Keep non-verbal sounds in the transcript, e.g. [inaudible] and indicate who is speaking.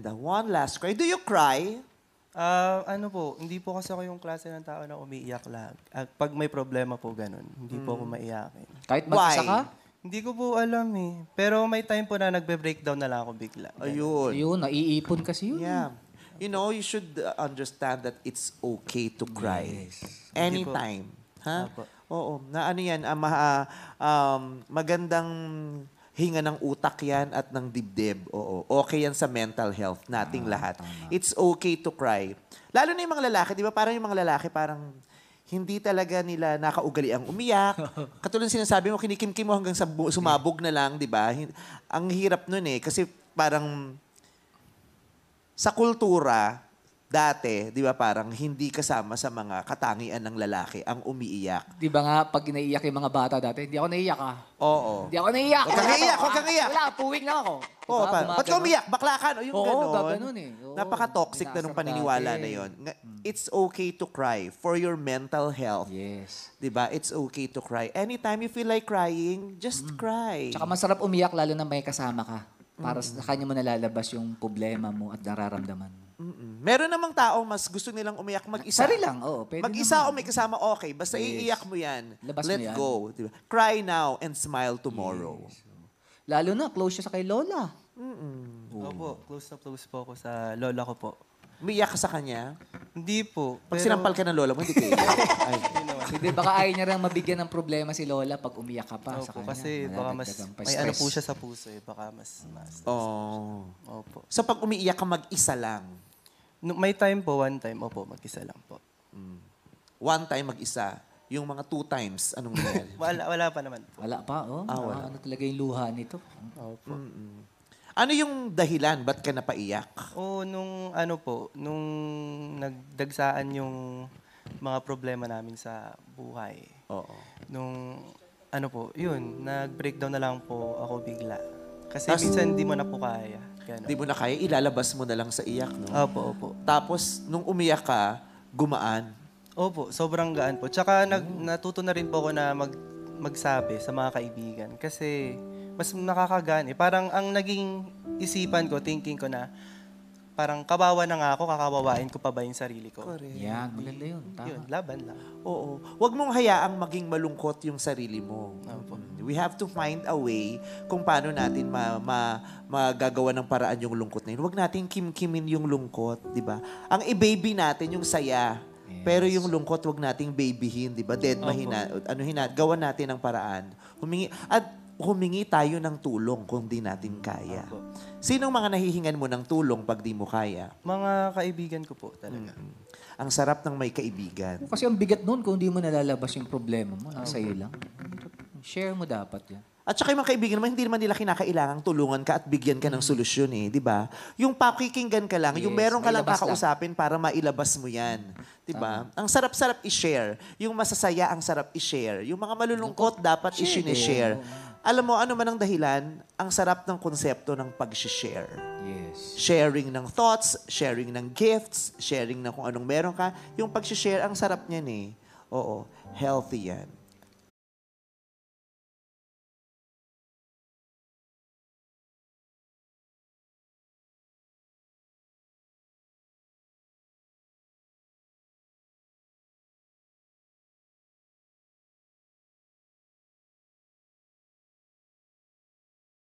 Speaker 1: Ganda. One last cry. Do you cry?
Speaker 2: Ah, ano po, hindi po kasi ako yung klase ng tao na umiiyak lang. At pag may problema po ganun, hindi po ako maiyakin.
Speaker 3: Kahit mag-isa
Speaker 1: Why?
Speaker 3: ka?
Speaker 2: Hindi ko po alam eh. Pero may time po na nagbe-breakdown na lang ako bigla.
Speaker 1: Ayun.
Speaker 3: Yun, naiipon kasi yun.
Speaker 1: Yeah. You know, you should uh, understand that it's okay to cry. Anytime. Ha?
Speaker 2: Apo.
Speaker 1: Oo. Na ano yan, ah, ma- ah, um, magandang hinga ng utak yan at ng dibdib. Oo. Okay yan sa mental health nating lahat. It's okay to cry. Lalo na yung mga lalaki, di ba? Parang yung mga lalaki, parang hindi talaga nila nakaugali ang umiyak. [laughs] Katulad sinasabi mo, kinikimkim mo hanggang sa sumabog na lang, di ba? Ang hirap nun eh. Kasi parang sa kultura, dati, di ba parang hindi kasama sa mga katangian ng lalaki ang umiiyak.
Speaker 3: Di ba nga, pag naiiyak yung mga bata dati, hindi ako naiiyak ah.
Speaker 1: Oo.
Speaker 3: Hindi ako naiiyak.
Speaker 1: Huwag kang iiyak, huwag kang iiyak.
Speaker 3: Wala, puwing lang ako.
Speaker 1: Oo,
Speaker 3: Diba?
Speaker 1: pa.
Speaker 3: Mga
Speaker 1: Ba't ka umiyak? Bakla ka, no? Yung
Speaker 3: Oo,
Speaker 1: ganon.
Speaker 3: gaganon eh. Oo,
Speaker 1: Napaka-toxic na nung paniniwala
Speaker 3: dati.
Speaker 1: na yon. Nga- It's okay to cry for your mental health.
Speaker 3: Yes.
Speaker 1: Di ba? It's okay to cry. Anytime you feel like crying, just cry.
Speaker 3: Tsaka masarap umiyak lalo na may kasama ka. Para sa kanya mo nalalabas yung problema mo at nararamdaman mo.
Speaker 1: Meron namang tao mas gusto nilang umiyak mag-isa.
Speaker 3: Sari lang, oo. Pwede
Speaker 1: Mag-isa o
Speaker 3: naman.
Speaker 1: may kasama, okay. Basta
Speaker 3: Yes.
Speaker 1: iiyak mo yan.
Speaker 3: Labas mo
Speaker 1: Let
Speaker 3: yan.
Speaker 1: go. Di ba? Cry now and smile tomorrow.
Speaker 3: Lalo na, close siya sa kay Lola.
Speaker 2: Opo, close na close po ako sa lola ko po.
Speaker 1: Umiiyak ka sa kanya.
Speaker 2: Hindi po.
Speaker 1: Pag
Speaker 2: pero-
Speaker 1: sinampal ka ng lola mo, hindi ka iiyak. [laughs] Ay.
Speaker 3: Hindi, baka ayaw niya rin mabigyan ng problema si Lola pag umiyak ka pa sa
Speaker 2: Opo,
Speaker 3: kanya.
Speaker 2: kasi baka mas,
Speaker 3: Maladagdagan pa
Speaker 2: may ano
Speaker 3: stress.
Speaker 2: po siya sa puso eh. Baka mas, mas.
Speaker 1: Oh.
Speaker 2: Opo.
Speaker 1: So pag umiiyak ka, mag-isa lang.
Speaker 2: No, may time po, one time, opo, mag-isa lang po.
Speaker 1: One time mag-isa. Yung mga two times, anong nangyari? [laughs]
Speaker 2: Wala, wala pa naman po.
Speaker 3: Wala pa, oh.
Speaker 1: Ah, wala.
Speaker 3: Ano talaga yung luha nito?
Speaker 2: Opo.
Speaker 1: ano yung dahilan? Ba't ka napaiyak?
Speaker 2: Oo, nung ano po, nung nagdagsaan yung mga problema namin sa buhay.
Speaker 1: Oo.
Speaker 2: Nung ano po, yun, nag-breakdown na lang po ako bigla. Kasi
Speaker 1: Tas-
Speaker 2: minsan hindi mo na po kaya. Ganun.
Speaker 1: Di mo na kaya, ilalabas mo na lang sa iyak, no?
Speaker 2: Opo, opo.
Speaker 1: Tapos, nung umiyak ka, gumaan.
Speaker 2: Opo, sobrang gaan po. Tsaka nag, natuto na rin po ako na mag, magsabi sa mga kaibigan. Kasi mas nakakagaan eh. Parang ang naging isipan ko, thinking ko na, parang kawawa na nga ako, kakawawain ko pa ba yung sarili ko?
Speaker 3: Yan, maganda yun. Tama.
Speaker 2: Yun, laban lang.
Speaker 1: Oo. Huwag mong hayaang maging malungkot yung sarili mo.
Speaker 2: Opo.
Speaker 1: We have to find a way kung paano natin ma, ma, magagawa ng paraan yung lungkot na yun. Huwag natin kim-kimin yung lungkot, di ba? Ang i-baby natin yung saya. Pero yung lungkot, huwag nating babyhin, di ba? Dead mahina, ano hina, gawa natin ng paraan. Humingi, at humingi tayo ng tulong kung di natin kaya. Sinong mga nahihingan mo ng tulong pag di mo kaya?
Speaker 2: Mga kaibigan ko po talaga.
Speaker 1: Ang sarap ng may kaibigan.
Speaker 3: Kasi ang bigat nun kung hindi mo nalalabas yung problema mo. Nasa iyo lang. Share mo dapat yan.
Speaker 1: At saka yung mga kaibigan naman, hindi naman nila kinakailangang tulungan ka at bigyan ka ng solusyon eh, di ba? Yung pakikinggan ka lang, yung
Speaker 3: Yes,
Speaker 1: meron ka lang
Speaker 3: mailabas lang.
Speaker 1: kakausapin para mailabas mo yan. Di ba? Ang sarap-sarap i-share. Yung masasaya, ang sarap i-share. Yung mga malulungkot, dapat
Speaker 3: share
Speaker 1: i-share. Alam mo, ano man ang dahilan, ang sarap ng konsepto ng pag-share.
Speaker 3: Yes.
Speaker 1: Sharing ng thoughts, sharing ng gifts, sharing ng kung anong meron ka. Yung pag-share, ang sarap niyan eh. Oo, healthy yan.